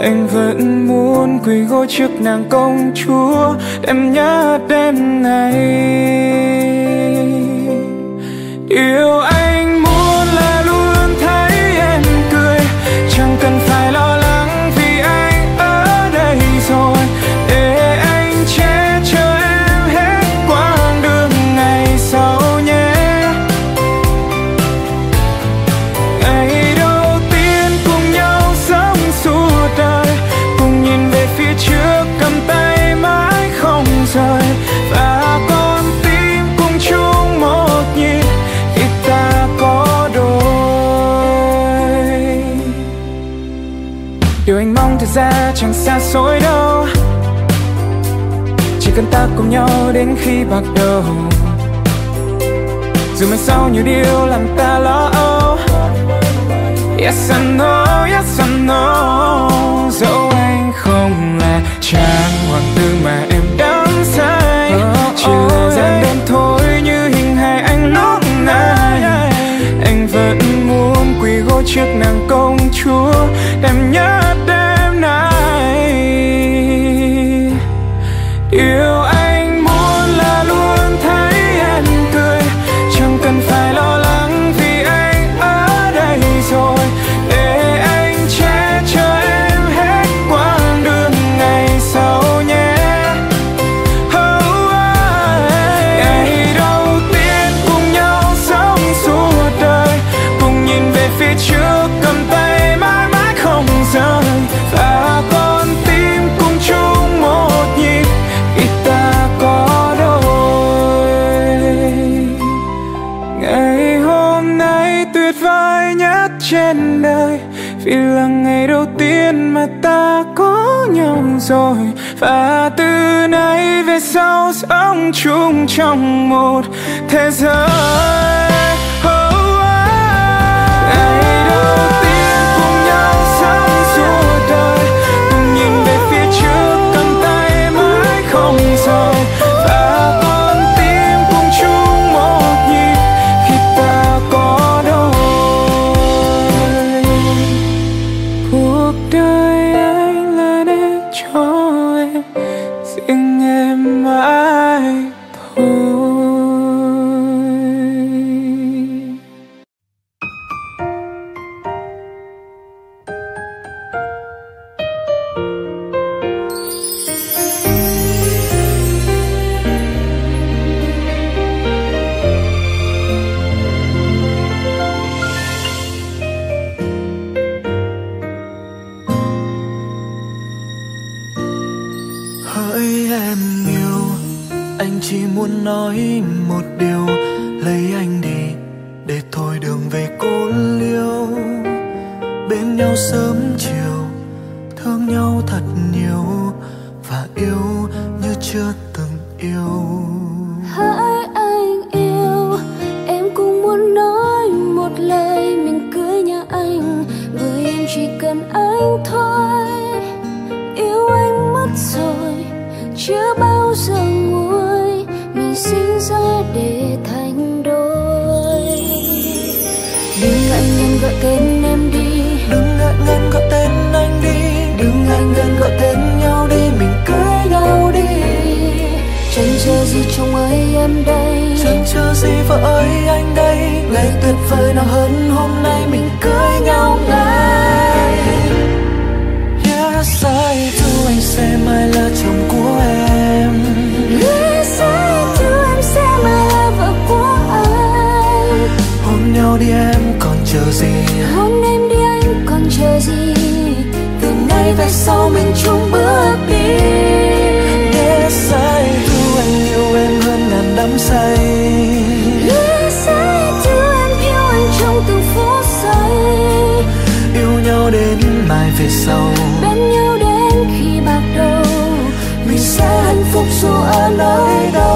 anh vẫn muốn quỳ gối trước nàng công chúa em nhớ đêm này. Yêu anh cùng nhau đến khi bạc đầu. Dù mai sau nhiều điều làm ta lo âu. Yes I know, yes I know. Dẫu anh không là chàng hoàng tử mà em đắm say. Chỉ là gian đơn thôi như hình hài anh lúc này. Anh vẫn muốn quỳ gối trước nàng công chung trong một thế giới. Một điều lấy anh đi để thôi đường về cô liêu. Bên nhau sớm gì vợ ơi anh đây? Ngày tuyệt vời nào hơn hôm nay mình cưới nhau ngay. Yes I do anh sẽ mãi là chồng của em. Yes, I do, em sẽ mãi là vợ của anh. Hôn nhau đi em còn chờ gì? Hôn em đi anh còn chờ gì? Từ nay về sau mình chung nơi đâu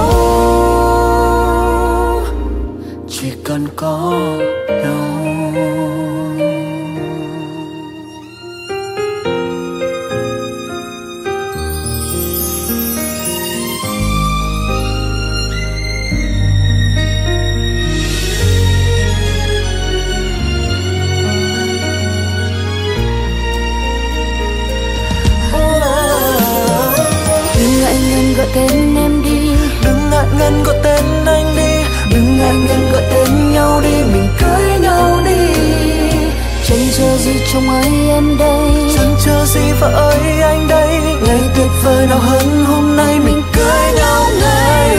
trong ấy em đây. Chân chờ gì vợ ơi anh đây. Ngày tuyệt vời nào hơn hôm nay mình cưới nhau ngay.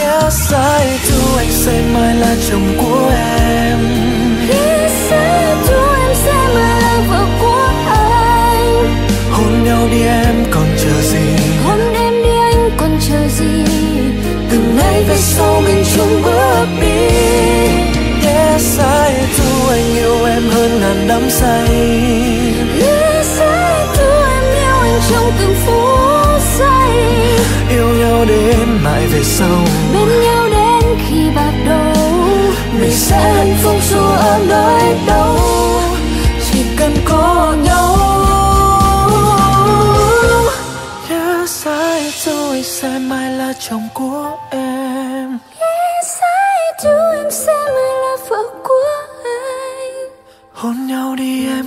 Yes I do anh sẽ mai là chồng của em. Yes I do em sẽ mai là vợ của anh. Hôn nhau đi em hơn ngàn đắm say. Yes I do em yêu anh trong từng phút giây. Yêu nhau đến mãi về sau. Bên nhau đến khi bạc đầu. Mình sẽ hạnh phúc dù ở nơi đâu. Chỉ cần có nhau. Sẽ mai là chồng của em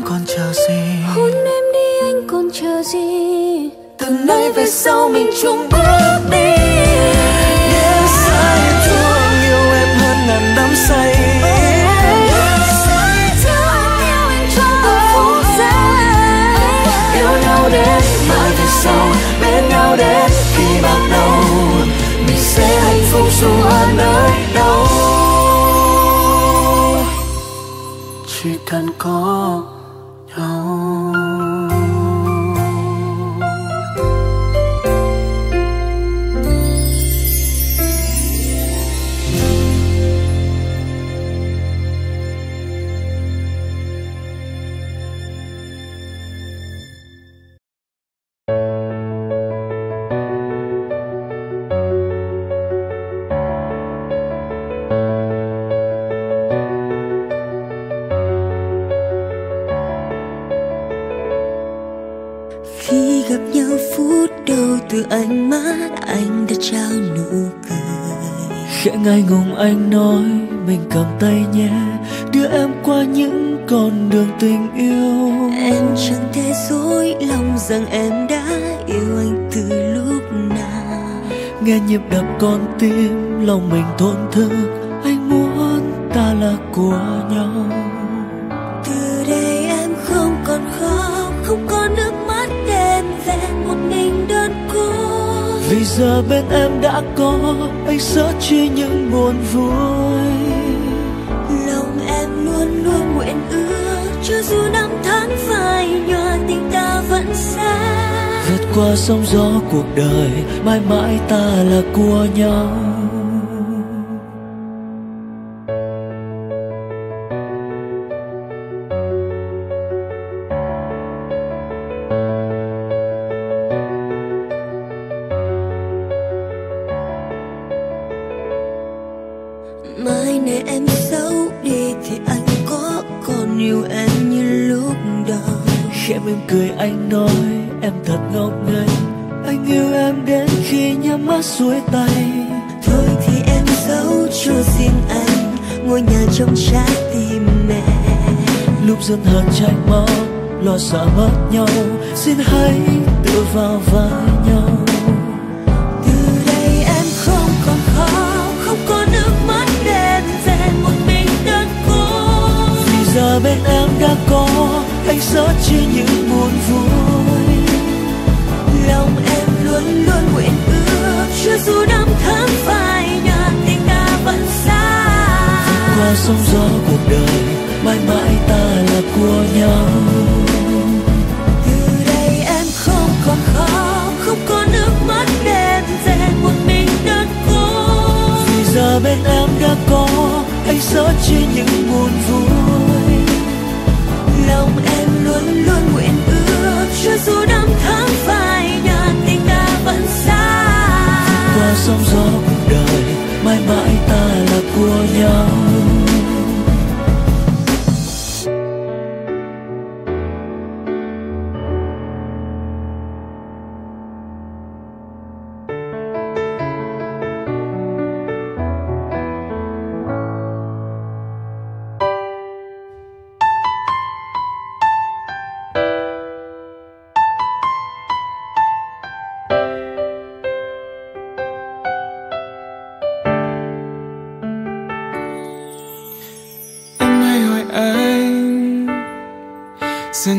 còn chờ gì? Hôn em đi anh còn chờ gì? Từ nay về sau mình chung bước đi. I do anh yêu em hơn ngàn đắm say. Sau bên nhau đến khi bạc đầu mình sẽ hạnh phúc dù ở nơi đâu. Chỉ cần có ngại ngùng anh nói mình cầm tay nhé đưa em qua những con đường tình yêu. Em chẳng thể dối lòng rằng em đã yêu anh từ lúc nào. Nghe nhịp đập con tim lòng mình thổn thức anh muốn ta là của nhau. Từ đây em không còn khóc không còn nước mắt đen vẹn một mình đơn vì giờ bên em đã có anh sẽ chia những buồn vui. Lòng em luôn luôn nguyện ước cho dù năm tháng phai nhòa tình ta vẫn xa. Vượt qua sóng gió cuộc đời mãi mãi ta là của nhau anh sẽ chia những buồn vui. Lòng em luôn luôn nguyện ước chưa dù năm tháng phai nhạt, tình ta vẫn xa. Qua sóng gió cuộc đời, mãi mãi ta là của nhau. Từ đây em không còn khóc không có nước mắt đen rèn một mình đơn cô vì giờ bên em đã có, anh sẽ chia những buồn vui luôn luôn nguyện ước. Cho dù năm tháng phai nhạt tình ta vẫn xa. Qua sóng gió cuộc đời, mãi mãi ta là của nhau.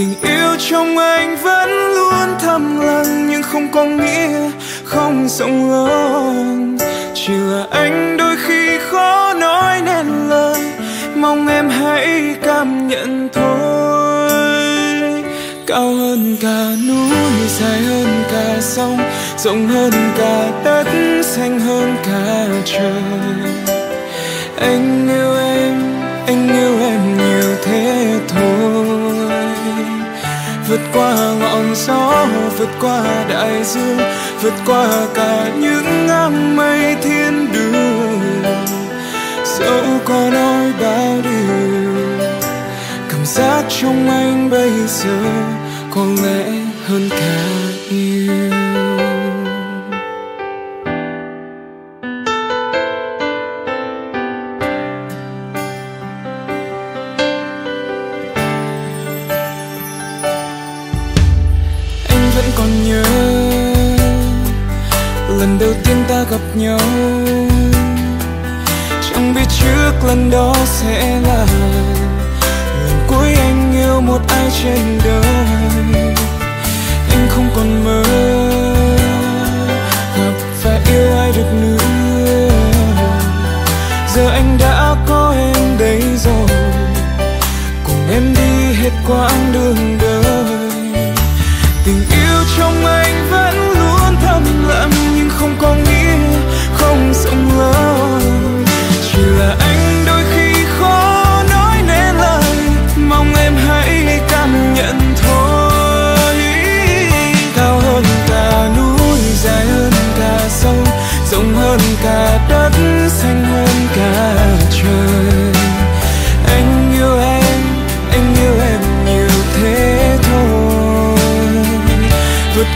tình yêu trong anh vẫn luôn thầm lặng, nhưng không có nghĩa không rộng lớn. Chỉ là anh đôi khi khó nói nên lời, mong em hãy cảm nhận thôi. Cao hơn cả núi, dài hơn cả sông, rộng hơn cả đất, xanh hơn cả trời. Anh yêu qua ngọn gió, vượt qua đại dương, vượt qua cả những áng mây thiên đường. Dẫu có nói bao điều, cảm giác trong anh bây giờ có lẽ hơn cả. Gặp nhau. Chẳng biết trước lần đó sẽ là lần cuối anh yêu một ai trên đời. Anh không còn mơ gặp và yêu ai được nữa. Giờ anh đã có em đây rồi. Cùng em đi hết quãng đường đời. Tình yêu trong anh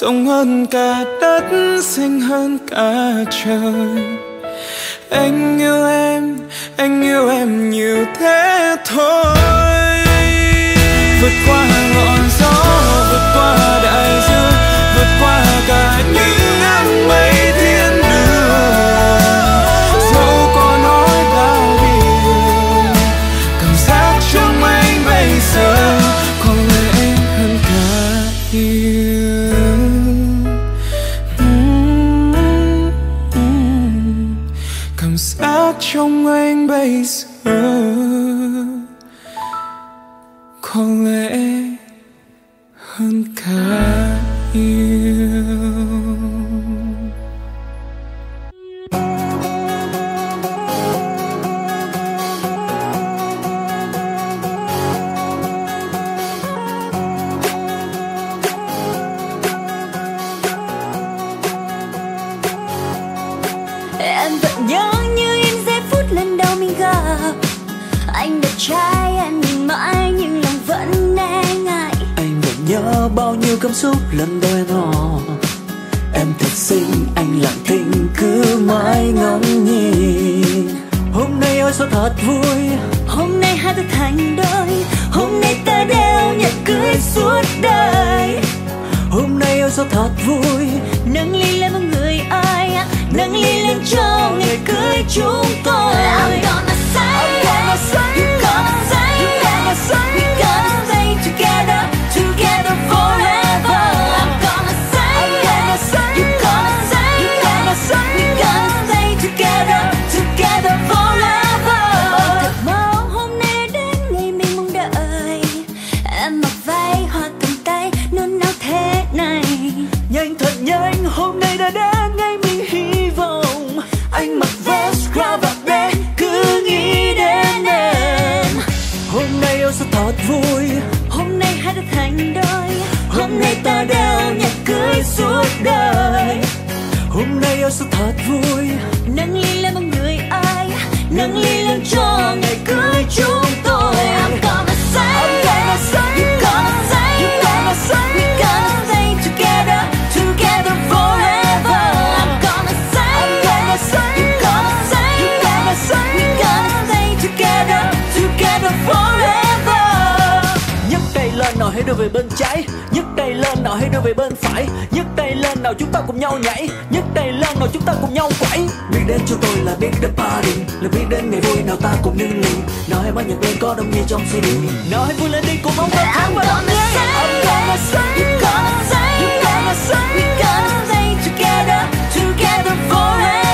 rộng hơn cả đất xanh hơn cả trời. Anh yêu em, anh yêu em nhiều thế thôi. Vượt qua sao thật vui. Hôm nay hai ta thành đôi, Hôm nay ta đeo nhẫn cưới suốt đời. Hôm nay yêu sao thật vui, Nâng ly lên một người ai, Nâng ly lên cho ngày cưới chúng tôi. Hôm nay yêu sẽ thật vui. Nâng ly lên mong người ai? Nâng ly lên cho ngày cưới chúng tôi đưa về bên trái. Nhấc tay lên nào hãy đưa về bên phải. Nhấc tay lên nào chúng ta cùng nhau nhảy. Nhấc tay lên nào chúng ta cùng nhau quẩy. Biết đến cho tôi là biết đến party là biết đến ngày vui nào ta cùng nâng ly nào hãy ban nhạc lên có đông như trong CD. Nào hãy vui lên đi cùng ông ta tháng và năm nhé I'm gonna say You gonna say You gonna say We gonna stay together Together forever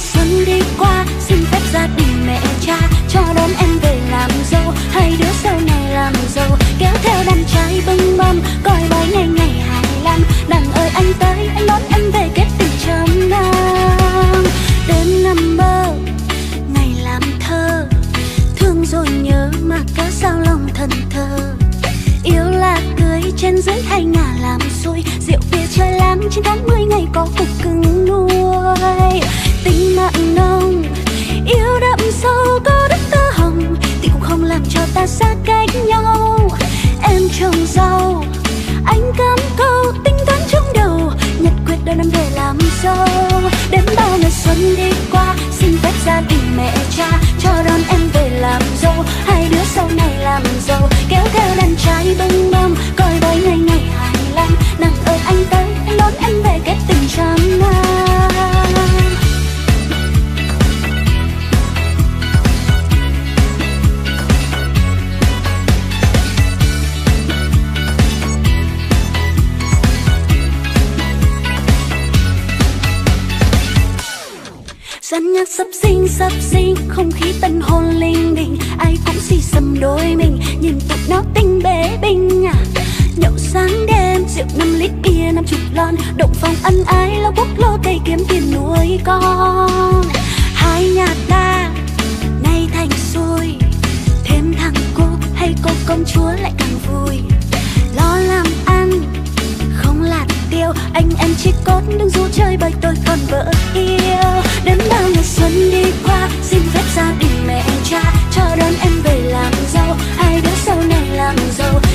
Tết xuân đi qua, xin phép gia đình mẹ, cha, cho đón em về làm dâu. Hai đứa sau này làm dâu, kéo theo đàn trai bưng mâm coi bói ngày ngày hài lắm Đàn ơi anh tới, anh đón em về kết tình trăm năm. Đêm nằm mơ, ngày làm thơ, thương rồi nhớ mà cớ sao lòng thần thơ. Yêu là cưới trên dưới hai ngả làm xuôi, rượu bia chơi lắm trên tháng mười ngày có cục cứng nuôi tính mạng nông yêu đậm sâu có đất ta hồng, thì cũng không làm cho ta xa cách nhau. Em trồng rau anh cắm câu tính toán trong đầu. Nhật quyết đón em về làm dâu. Đến bao ngày xuân đi qua, xin phép gia đình mẹ cha, cho đón em về làm dâu. Hai đứa sau này làm giàu, kéo theo đàn trai bưng bông coi bói ngày. Nó tinh bế binh à. Nhậu sáng đêm, rượu năm lít bia, năm chục lon. Động phòng ân ái lo quốc, lô cây kiếm tiền nuôi con. Hai nhà ta, nay thành xuôi thêm thằng cô hay cô công chúa lại càng vui. Lo làm ăn, không là tiêu. Anh em chỉ cốt, đừng du chơi bởi tôi còn vợ yêu. Đến bao ngày xuân đi qua, xin phép gia đình mẹ cha. Cho đón em về làm dâu hai đứa sau này làm giàu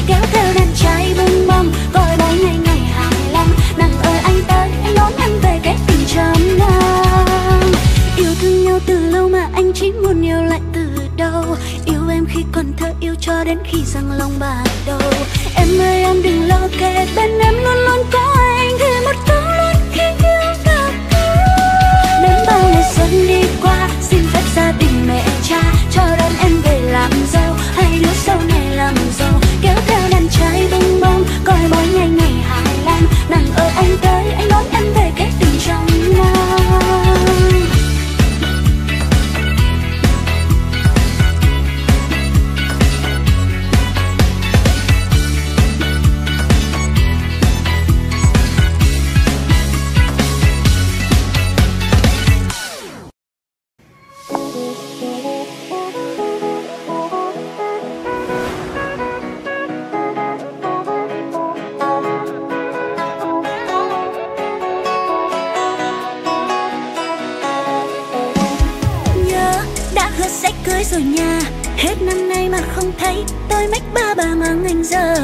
thấy Tôi mách ba bà mà ngành giờ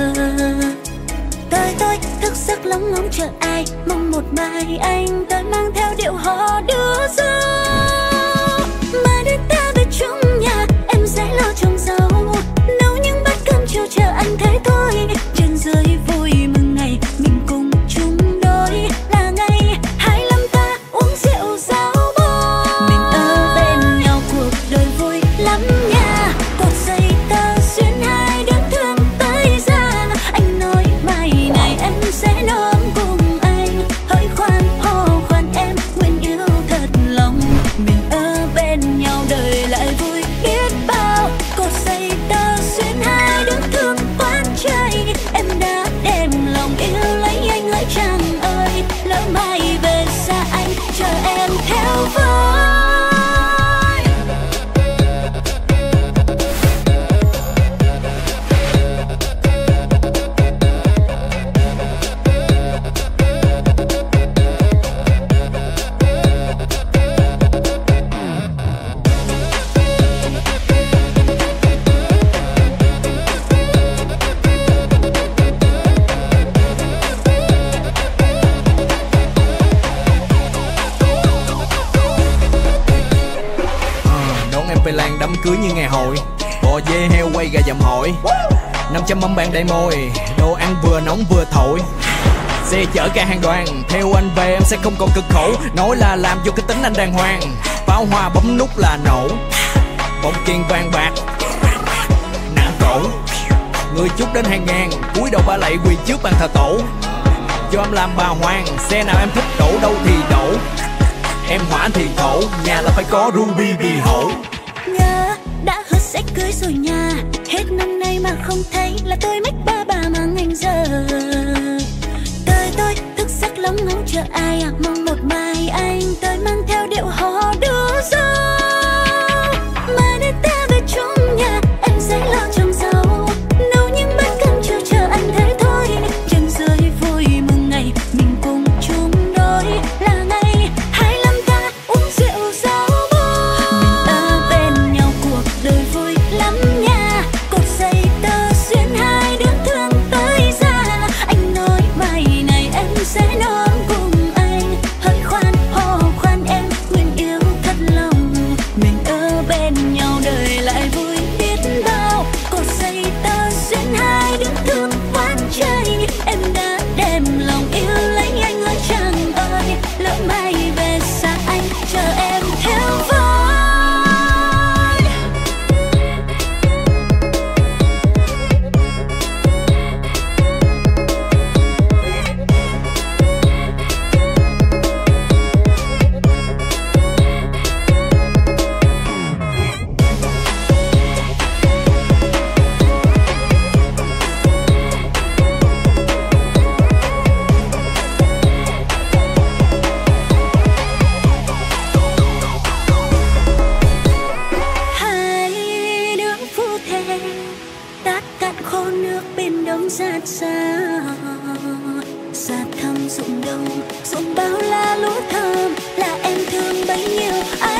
Tôi tôi thức giấc lóng ngóng chờ ai Mong một mai anh. Tôi mang theo điệu hò đưa dâu đang đầy môi Đồ ăn vừa nóng vừa thổi. Xe chở cả hàng đoàn, Theo anh về em sẽ không còn cực khổ. Nói là làm vô cái tính anh đàng hoàng. Pháo hoa bấm nút là nổ. Bóng kiên vàng bạc Nặng cổ. Người chút đến hàng ngàn, cúi đầu ba lạy quỳ trước bàn thờ tổ. Cho em làm bà hoàng, Xe nào em thích đổ đâu thì đổ. Em hỏa thì thổ, Nhà là phải có ruby bì hổ sẽ cưới rồi nha. Hết năm nay mà không thấy là tôi mách ba bà mà ngành giờ. Tôi tôi thức giấc lóng ngóng chờ ai à mong một mai anh tới mang theo điệu hò đưa ra thăm rụng đông rụng bao la lúa thơm, là em thương bấy nhiêu anh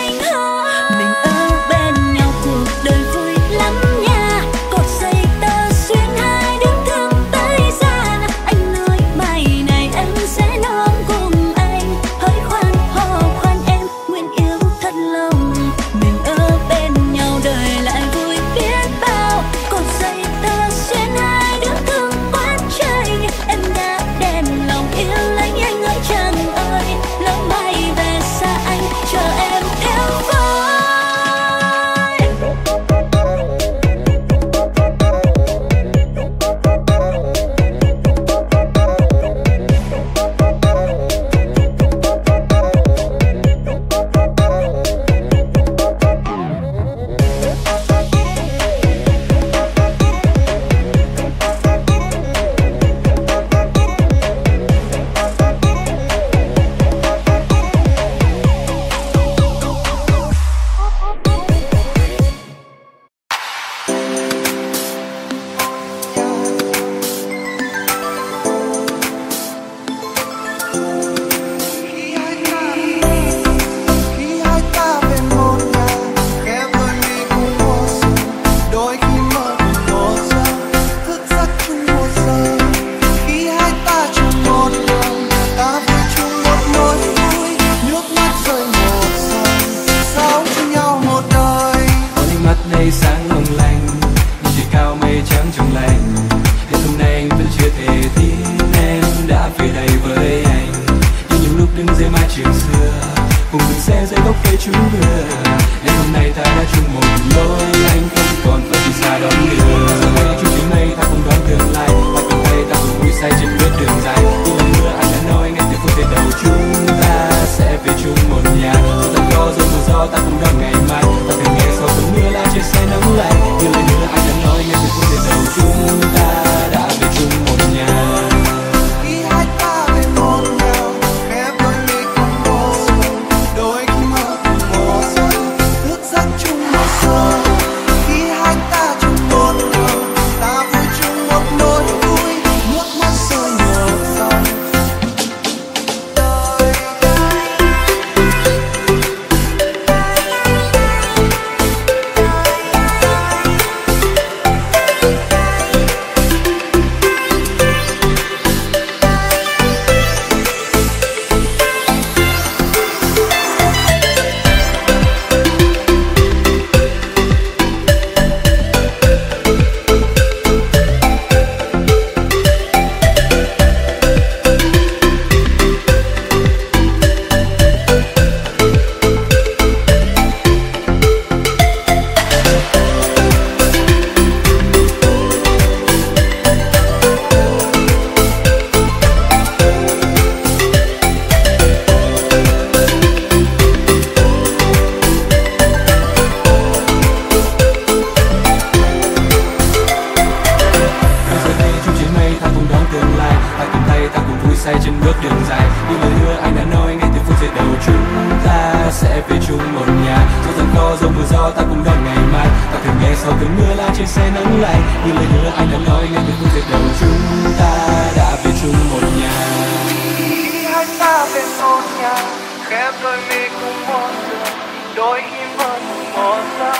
đôi khi mơ cùng một giờ,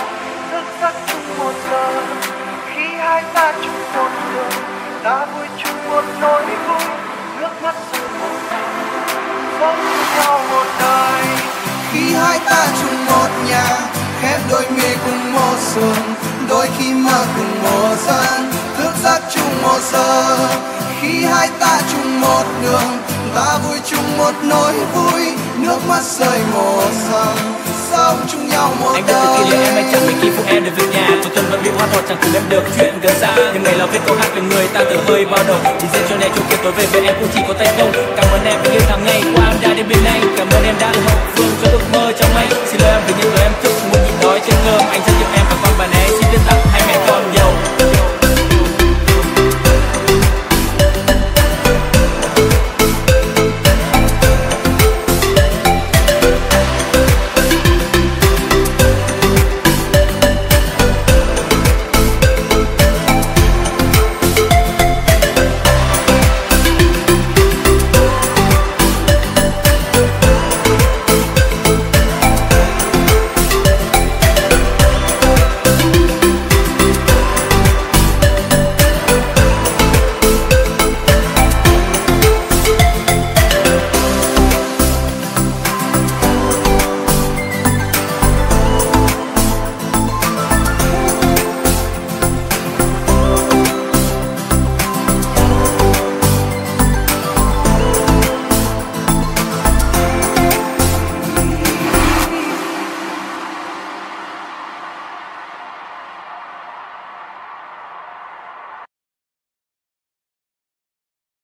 thức giấc chung một giờ. Khi hai ta chung một đường ta vui chung một nỗi vui, nước mắt rơi một sống nhau một đời. Khi hai ta chung một nhà, khép đôi mi cùng một giường đôi khi mơ cùng một giấc thức giấc chung một giờ. Khi hai ta chung một đường, ta vui chung một nỗi vui, nước mắt rơi một dòng sống chung nhau một anh đời Anh biết em anh chẳng mấy khi phụ em đến về nhà, Tôi thân vẫn bị hoa hột chẳng cùng em được chuyện gần xa. Nhưng ngày là viết câu hát về người ta từ hơi bao đầu Chỉ riêng cho này chung kia tối về với em cũng chỉ có tay không. Cảm ơn em vì yêu tháng ngày qua em đã đến bên anh. Cảm ơn em đã hậu phương cho ước mơ trong anh. Xin lỗi em vì những lời em thức muốn nhìn đói trên ngơ. Anh rất yêu em và con bà này xin biết tặng